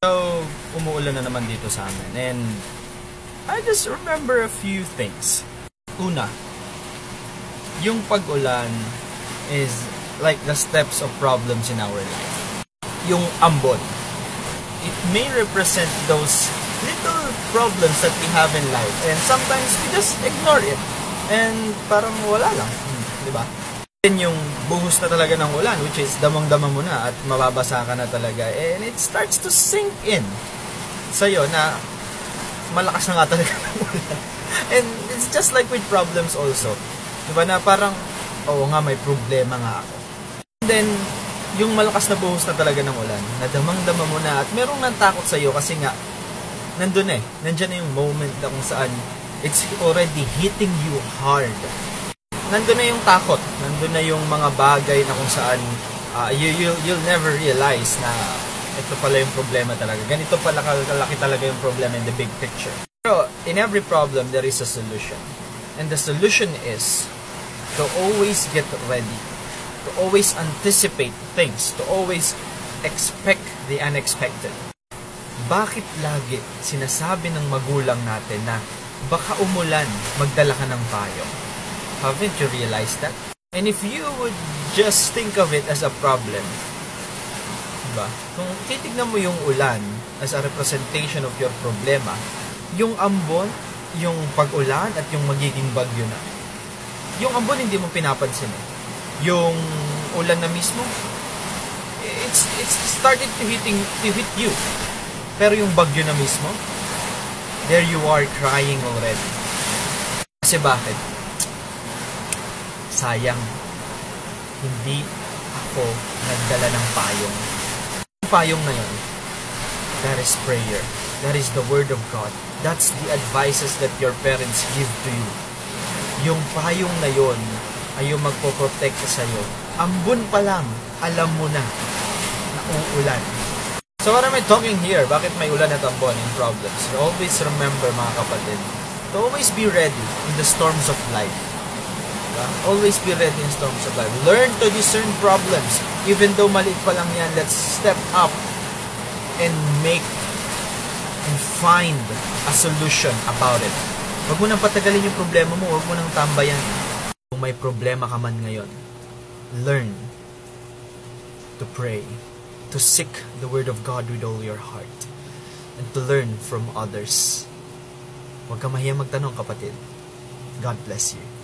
So, umuulan na naman dito sa amin. And I just remember a few things. Una, yung pag-ulan is like the steps of problems in our life. Yung ambon. It may represent those little problems that we have in life. And sometimes we just ignore it. And parang wala lang. Hmm, di ba? Then yung buhos na talaga ng ulan, which is damang-dama mo na at mababasa ka na talaga. And it starts to sink in sa'yo na malakas na nga talaga ng ulan. And it's just like with problems also. Diba na parang, oo nga, may problema nga ako. And then, yung malakas na buhos na talaga ng ulan, nadamang-dama mo na at merong nantakot sa'yo kasi nga, nandun eh. Nandyan na yung moment na kung saan it's already hitting you hard. Nandun na yung takot. Nandun na yung mga bagay na kung saan uh, you, you'll, you'll never realize na ito pala yung problema talaga. Ganito pala kalaki talaga yung problema in the big picture. Pero in every problem, there is a solution. And the solution is to always get ready. To always anticipate things. To always expect the unexpected. Bakit lagi sinasabi ng magulang natin na baka umulan, magdala ka ng payong? Haven't you realized that? And if you would just think of it as a problem, diba? Kung titignan mo yung ulan as a representation of your problema, yung ambon, yung pag-ulan at yung magiging bagyo na. Yung ambon hindi mo pinapansin eh. Yung ulan na mismo, it's it's started to hitting to hit you. Pero yung bagyo na mismo, there you are crying already. Kasi bakit? Sayang, hindi ako nagdala ng payong. Yung payong na yun, that is prayer. That is the Word of God. That's the advices that your parents give to you. Yung payong na yon ay yung magpoprotect sa iyo. Ambon pa lang, alam mo na na uulan. So what am I talking here? Bakit may ulan at ambon in problems? Always remember mga kapatid, to always be ready in the storms of life. Always be ready in storms of life. Learn to discern problems. Even though maliit pa lang yan, let's step up and make and find a solution about it. Huwag mo nang patagalin yung problema mo, huwag mo nang tambayan. Kung may problema ka man ngayon, learn to pray, to seek the Word of God with all your heart, and to learn from others. Huwag ka mahiyang magtanong, kapatid. God bless you.